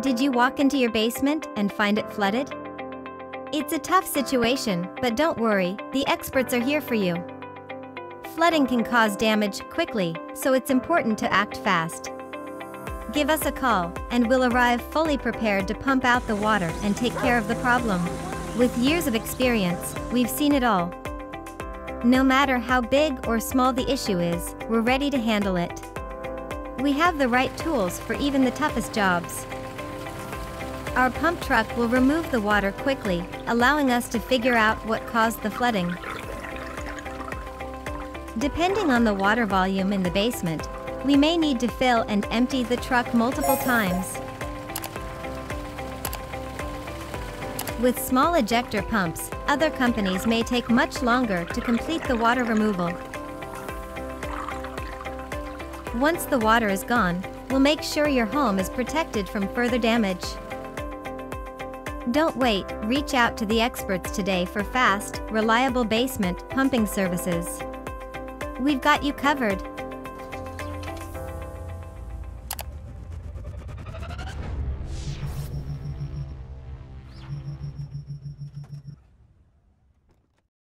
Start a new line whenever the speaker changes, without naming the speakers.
Did you walk into your basement and find it flooded? It's a tough situation, but don't worry, the experts are here for you. Flooding can cause damage quickly, so it's important to act fast. Give us a call, and we'll arrive fully prepared to pump out the water and take care of the problem. With years of experience, we've seen it all. No matter how big or small the issue is, we're ready to handle it. We have the right tools for even the toughest jobs. Our pump truck will remove the water quickly, allowing us to figure out what caused the flooding. Depending on the water volume in the basement, we may need to fill and empty the truck multiple times. With small ejector pumps, other companies may take much longer to complete the water removal. Once the water is gone, we'll make sure your home is protected from further damage. Don't wait, reach out to the experts today for fast, reliable basement pumping services. We've got you covered.